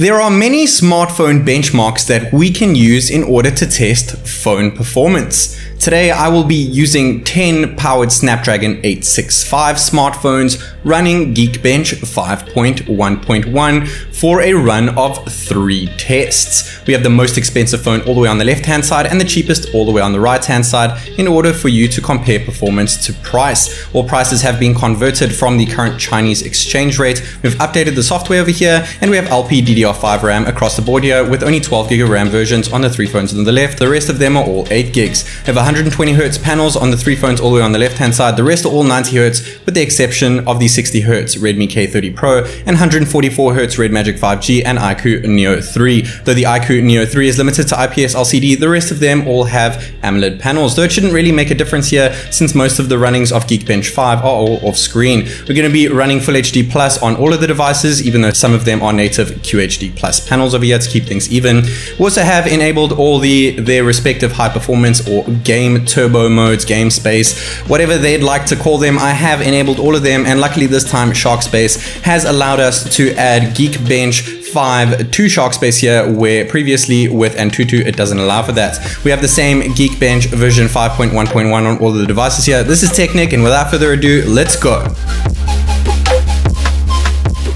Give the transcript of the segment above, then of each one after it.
There are many smartphone benchmarks that we can use in order to test phone performance. Today I will be using 10 powered Snapdragon 865 smartphones running Geekbench 5.1.1 for a run of three tests. We have the most expensive phone all the way on the left hand side and the cheapest all the way on the right hand side in order for you to compare performance to price. All prices have been converted from the current Chinese exchange rate. We've updated the software over here and we have LPDDR5 RAM across the board here with only 12 gig of RAM versions on the three phones on the left. The rest of them are all 8 gigs. Have 120 hertz panels on the three phones all the way on the left hand side. The rest are all 90 hertz with the exception of the 60 hertz Redmi K30 Pro and 144 hertz Red Magic 5G and iQOO Neo 3. Though the iQOO Neo 3 is limited to IPS LCD, the rest of them all have AMOLED panels. Though it shouldn't really make a difference here since most of the runnings of Geekbench 5 are all off screen. We're going to be running Full HD Plus on all of the devices, even though some of them are native QHD Plus panels over here to keep things even. We also have enabled all the their respective high performance or game turbo modes, game space, whatever they'd like to call them. I have enabled all of them and luckily this time SharkSpace has allowed us to add Geekbench 5 to SharkSpace here where previously with Antutu it doesn't allow for that. We have the same Geekbench version 5.1.1 on all the devices here. This is TechNick and without further ado, let's go.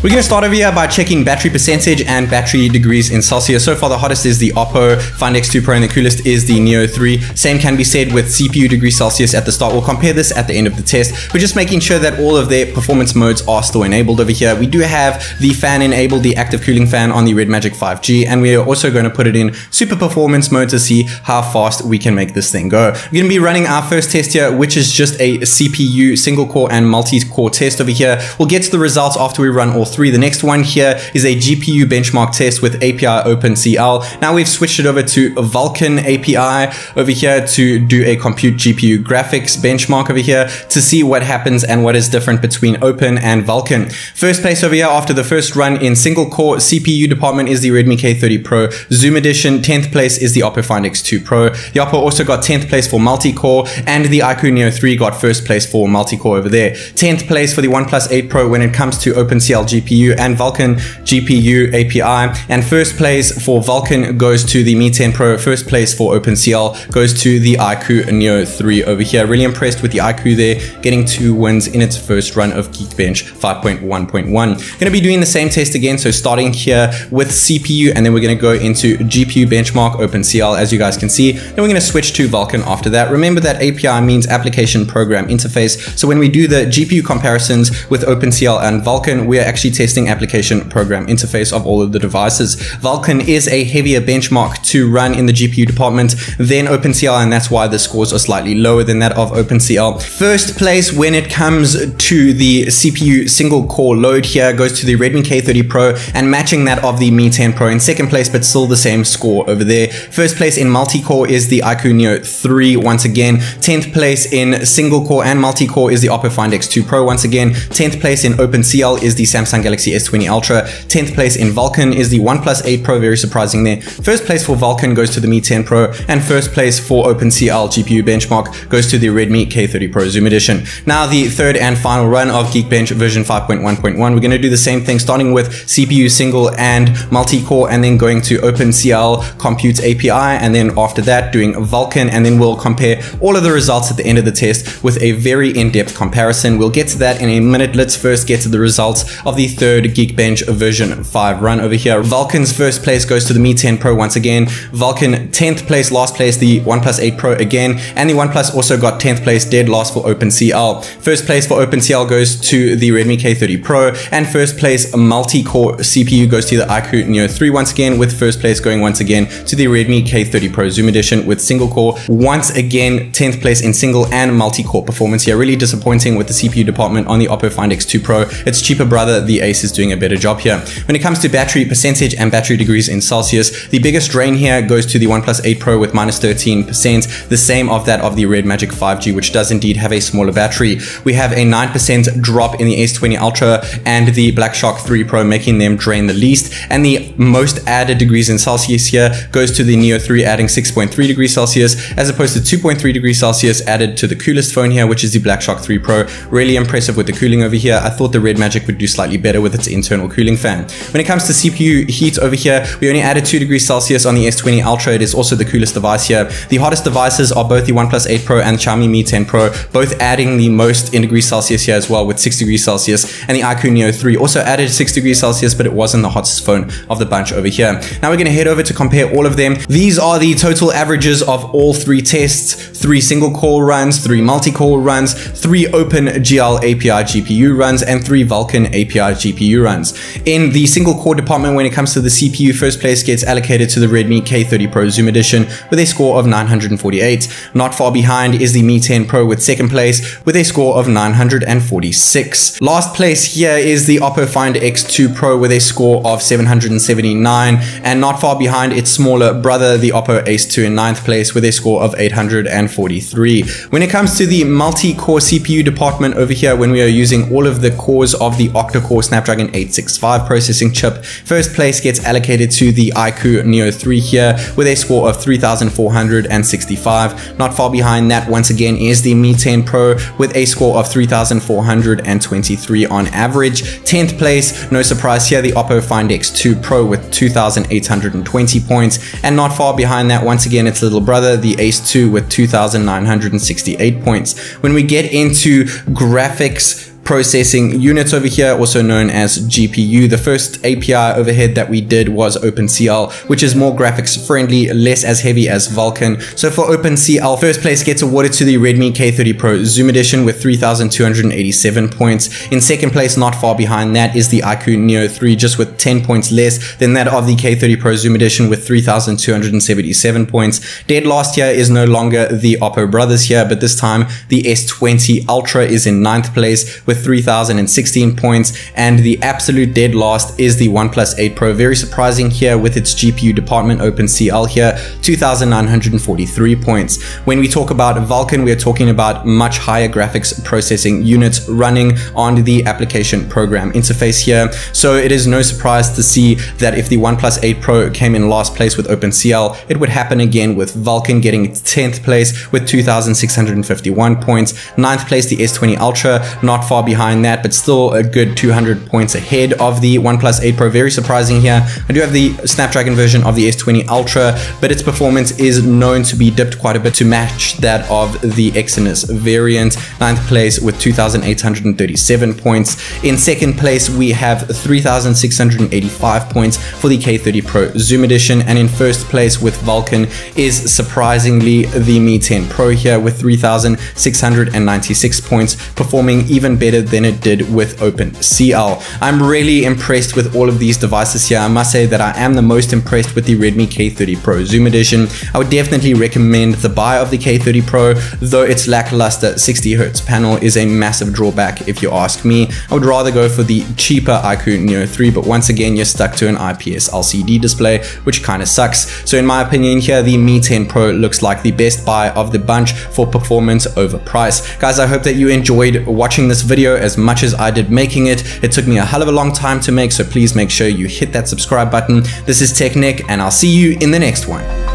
We're going to start over here by checking battery percentage and battery degrees in Celsius. So far, the hottest is the Oppo Find X2 Pro and the coolest is the Neo 3. Same can be said with CPU degrees Celsius at the start. We'll compare this at the end of the test. We're just making sure that all of their performance modes are still enabled over here. We do have the fan enabled, the active cooling fan on the Red Magic 5G, and we are also going to put it in super performance mode to see how fast we can make this thing go. We're going to be running our first test here, which is just a CPU single core and multi-core test over here. We'll get to the results after we run all three. The next one here is a GPU benchmark test with API OpenCL. Now we've switched it over to Vulkan API over here to do a compute GPU graphics benchmark over here to see what happens and what is different between Open and Vulkan. First place over here after the first run in single core CPU department is the Redmi K30 Pro Zoom Edition. 10th place is the Oppo Find X2 Pro. The Oppo also got 10th place for multi-core and the iQOO Neo 3 got first place for multi-core over there. 10th place for the OnePlus 8 Pro when it comes to OpenCL GPU and Vulkan GPU API. And first place for Vulkan goes to the Mi 10 Pro. First place for OpenCL goes to the iQOO Neo 3 over here. Really impressed with the iQOO there, getting two wins in its first run of Geekbench 5.1.1. Going to be doing the same test again. So starting here with CPU and then we're going to go into GPU benchmark OpenCL as you guys can see. Then we're going to switch to Vulkan after that. Remember that API means application program interface. So when we do the GPU comparisons with OpenCL and Vulkan, we are actually testing application program interface of all of the devices. Vulkan is a heavier benchmark to run in the GPU department than OpenCL, and that's why the scores are slightly lower than that of OpenCL. First place when it comes to the CPU single core load here goes to the Redmi K30 Pro and matching that of the Mi 10 Pro in second place, but still the same score over there. First place in multi-core is the iQOO Neo 3 once again. 10th place in single core and multi-core is the Oppo Find X2 Pro once again. 10th place in OpenCL is the Samsung Galaxy S20 Ultra. 10th place in Vulkan is the OnePlus 8 Pro, very surprising there. First place for Vulkan goes to the Mi 10 Pro, and first place for OpenCL GPU benchmark goes to the Redmi K30 Pro Zoom Edition. Now the third and final run of Geekbench version 5.1.1, we're going to do the same thing, starting with CPU single and multi-core, and then going to OpenCL Compute API, and then after that doing Vulkan, and then we'll compare all of the results at the end of the test with a very in-depth comparison. We'll get to that in a minute. Let's first get to the results of the third Geekbench version 5 run over here. Vulkan's first place goes to the Mi 10 Pro once again. Vulcan 10th place, last place, the OnePlus 8 Pro again, and the OnePlus also got 10th place, dead last for OpenCL. First place for OpenCL goes to the Redmi K30 Pro, and first place multi-core CPU goes to the iQOO Neo 3 once again, with first place going once again to the Redmi K30 Pro Zoom Edition with single core. Once again, 10th place in single and multi-core performance here. Really disappointing with the CPU department on the Oppo Find X2 Pro. Its cheaper brother, the Ace, is doing a better job here. When it comes to battery percentage and battery degrees in Celsius, the biggest drain here goes to the OnePlus 8 Pro with minus 13%, the same of that of the Red Magic 5G, which does indeed have a smaller battery. We have a 9% drop in the S20 Ultra and the Black Shark 3 Pro, making them drain the least. And the most added degrees in Celsius here goes to the Neo 3, adding 6.3 degrees Celsius, as opposed to 2.3 degrees Celsius added to the coolest phone here, which is the Black Shark 3 Pro. Really impressive with the cooling over here. I thought the Red Magic would do slightly better with its internal cooling fan. When it comes to CPU heat over here, we only added 2 degrees Celsius on the S20 Ultra. It is also the coolest device here. The hottest devices are both the OnePlus 8 Pro and the Xiaomi Mi 10 Pro, both adding the most in degrees Celsius here as well with 6 degrees Celsius. And the iQOO Neo 3 also added 6 degrees Celsius, but it wasn't the hottest phone of the bunch over here. Now we're going to head over to compare all of them. These are the total averages of all three tests, three single core runs, three multi-core runs, three open GL API GPU runs, and three Vulkan API Uh, GPU runs. In the single core department, when it comes to the CPU, first place gets allocated to the Redmi K30 Pro Zoom Edition with a score of 948. Not far behind is the Mi 10 Pro with second place with a score of 946. Last place here is the Oppo Find X2 Pro with a score of 779 and not far behind its smaller brother, the Oppo Ace 2 in ninth place with a score of 843. When it comes to the multi-core CPU department over here, when we are using all of the cores of the octa-core Snapdragon 865 processing chip, first place gets allocated to the iQOO Neo 3 here with a score of 3,465. Not far behind that, once again, is the Mi 10 Pro with a score of 3,423 on average. 10th place, no surprise here, the Oppo Find X2 Pro with 2,820 points. And not far behind that, once again, its little brother, the Ace 2 with 2,968 points. When we get into graphics, processing units over here, also known as GPU. The first API overhead that we did was OpenCL, which is more graphics friendly, less as heavy as Vulkan. So for OpenCL, first place gets awarded to the Redmi K30 Pro Zoom Edition with 3,287 points. In second place, not far behind that, is the iQOO Neo 3, just with 10 points less than that of the K30 Pro Zoom Edition with 3,277 points. Dead last year is no longer the Oppo brothers here, but this time the S20 Ultra is in ninth place with with 3,016 points. And the absolute dead last is the OnePlus 8 Pro. Very surprising here with its GPU department OpenCL here, 2,943 points. When we talk about Vulkan, we are talking about much higher graphics processing units running on the application program interface here. So it is no surprise to see that if the OnePlus 8 Pro came in last place with OpenCL, it would happen again with Vulkan getting 10th place with 2,651 points. 9th place, the S20 Ultra, not far behind that, but still a good 200 points ahead of the OnePlus 8 Pro. Very surprising here. I do have the Snapdragon version of the S20 Ultra, but its performance is known to be dipped quite a bit to match that of the Exynos variant. Ninth place with 2,837 points. In second place, we have 3,685 points for the K30 Pro Zoom Edition. And in first place with Vulkan is surprisingly the Mi 10 Pro here with 3,696 points, performing even better than it did with OpenCL. I'm really impressed with all of these devices here. I must say that I am the most impressed with the Redmi K30 Pro Zoom Edition. I would definitely recommend the buy of the K30 Pro, though its lackluster 60Hz panel is a massive drawback if you ask me. I would rather go for the cheaper iQOO Neo 3, but once again, you're stuck to an IPS LCD display, which kind of sucks. So in my opinion here, the Mi 10 Pro looks like the best buy of the bunch for performance over price. Guys, I hope that you enjoyed watching this video video as much as I did making it. It took me a hell of a long time to make, so please make sure you hit that subscribe button. This is TechNick, and I'll see you in the next one.